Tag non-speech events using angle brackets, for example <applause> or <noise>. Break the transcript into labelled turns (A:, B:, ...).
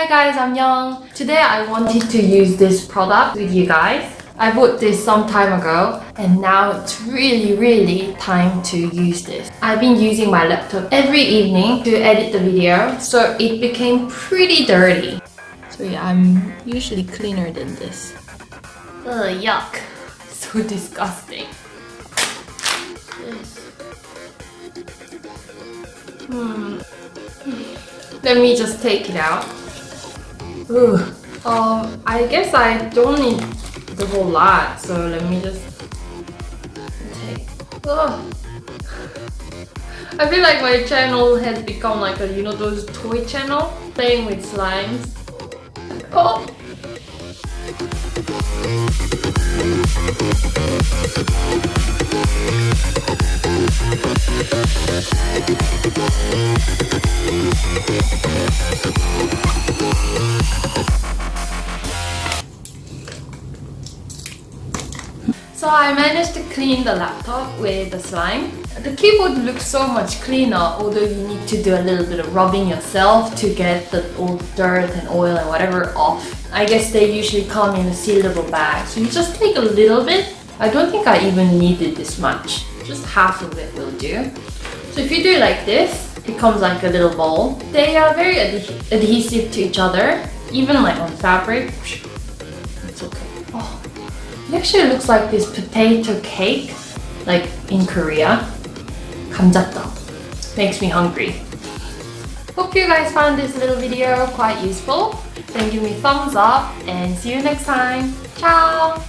A: Hi guys, I'm Young. Today I wanted to use this product with you guys. I bought this some time ago and now it's really really time to use this. I've been using my laptop every evening to edit the video so it became pretty dirty. So yeah, I'm usually cleaner than this. Ugh, yuck. <laughs> So disgusting. Hmm. <laughs> Let me just take it out. Ooh. Um, I guess I don't need the whole lot, so let me just take. Ugh. I feel like my channel has become like a, you know, those toy channel playing with slimes. Oh! So I managed to clean the laptop with the slime. The keyboard looks so much cleaner, although you need to do a little bit of rubbing yourself to get the old dirt and oil and whatever off. I guess they usually come in a sealable bag, so you just take a little bit. I don't think I even needed this much. Just half of it will do. So if you do like this, it comes like a little ball. They are very adhe adhesive to each other, even like on fabric. It's okay. Oh. It actually looks like this potato cake, like in Korea. 감자떡. Makes me hungry. Hope you guys found this little video quite useful. Then give me thumbs up and see you next time. Ciao!